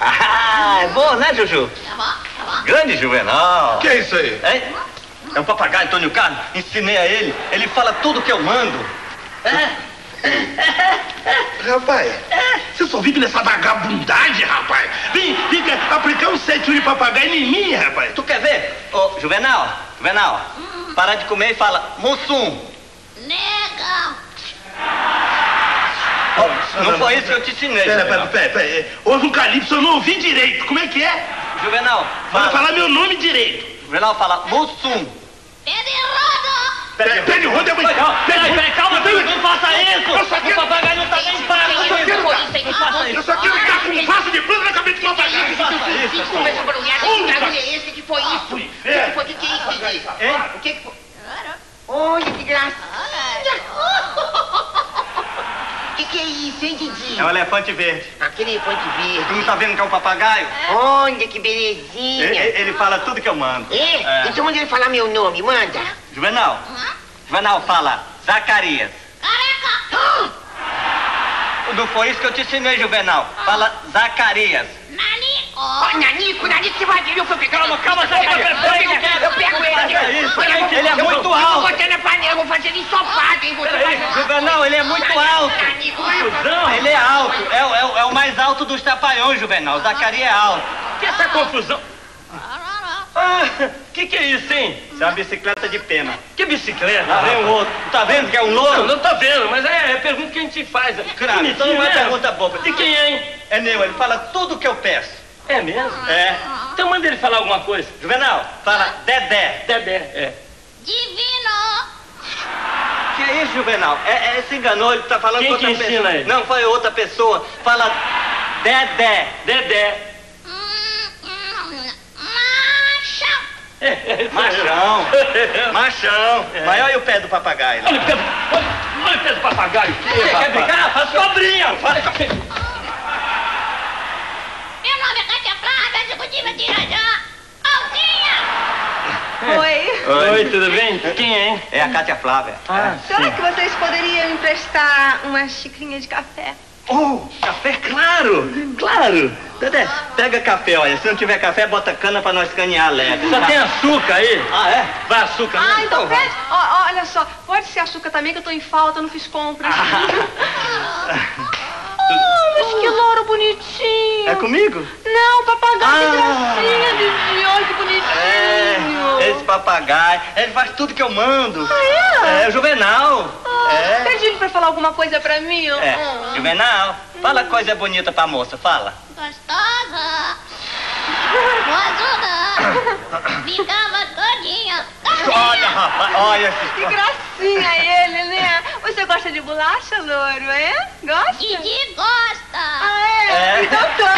Ah, é bom, né, Juju? Tá bom, tá bom. Grande Juvenal. Que é isso aí? É, é um papagaio, Antônio Carlos. Ensinei a ele. Ele fala tudo que eu mando. É. Rapaz, você só vive nessa vagabundagem, rapaz. Vem, fica aplicar um sete de papagaio em mim, rapaz. Tu quer ver? Ô, Juvenal, Juvenal, para de comer e fala, Mussum. Ó, não foi isso que eu te ensinei. Pera, pera, pera, pera. Houve um calypso, eu não ouvi direito. Como é que é? Juvenal, Fala, fala. falar meu nome direito. Juvenal fala, Mussum. Pedro Rodo. Pera, pera, de roda é muito... Peraí, peraí, calma, filho, não faça isso! Eu só O quero- papagaio não tá nem pago! Eu só quero- Foi isso aí, Não faça Eu isso! só quero estar com um vaso de planta na cabeça do papagaio. Que conversa barulhada, que barulho é esse? que foi isso? O que que foi? O que que é isso? O que que foi? Olha que gracinha! O que que é isso, hein, Didi? É o elefante verde. Aquele elefante Tu verde. não tá vendo que é um papagaio? Olha que Ele, belezinha. ele fala tudo que eu mando. É? É. Então manda ele falar meu nome, manda. Juvenal, Juvenal, fala Zacarias. Careca! Não foi isso que eu te ensinei, Juvenal. Fala Zacarias. Nanico! Oh, Nanico, Nanico, você vai ver, eu vou pegar. Calma, calma, Zacarias. eu pego, eu pego, eu pego ele. Ele é muito Eu alto. vou botar na ele ensopado, hein? Você vai ver. Juvenal, ele é muito alto. Vai. Ele é alto. É, o- é o- é o mais alto dos trapalhões, Juvenal. Zacarias é alto. Que essa confusão? Ah, que que é isso, hein? Isso é uma bicicleta de pena. Que bicicleta? Lá vem um outro. Tá vendo que é um Não, louro? não tá vendo, mas é, é pergunta que a gente faz. Claro, Que então não é pergunta boba. De quem é, hein? É meu, ele fala tudo que eu peço. É mesmo? É. Então manda ele falar alguma coisa. Juvenal, fala Dedé. Dedé, é. Divino! Que é Juvenal? É, é, se enganou, ele tá falando Quem com outra que ensina pessoa. ele? Não, foi outra pessoa. Fala Dedé. Dedé. Machão! Machão. É. Mas olha o pé do papagaio. Olha o pé, olha, olha o pé do papagaio. Você quer brigar? Faz cobrinha. Faz Meu nome é Cátia Flávia, executiva de Irajá. Altinha! Oi. Oi, tudo bem? Quem é, hein? É a Cátia Flávia. Ah, Será que vocês poderiam emprestar uma xicrinha de café? Oh, café, claro. Claro. Dedé, pega café, olha. Se não tiver café, bota cana pra nós canear leve. Só tá? tem açúcar aí? Ah, é? Vai açúcar Ah, mesmo? então vai. pede. Ó, olha só, pode ser açúcar também, que eu tô em falta, eu não fiz compras. Oh, mas que louro bonitinho. É comigo? Não, papagaio, que Ah. gracinha, Didi. Olha que bonitinho. É, papagaio. Ele faz tudo que eu mando. Ah, é? É, o Juvenal. Ah, É. Pede ele pra falar alguma coisa pra mim. É, Ah. Juvenal, fala coisa bonita pra moça, fala. Gostosa! Boazuda! Ficava todinha! Olha, rapaz, olha Que gracinha ele, né? Você gosta de bolacha, louro, é? Gosta? Didi gosta! Ah, é? É. Então tá.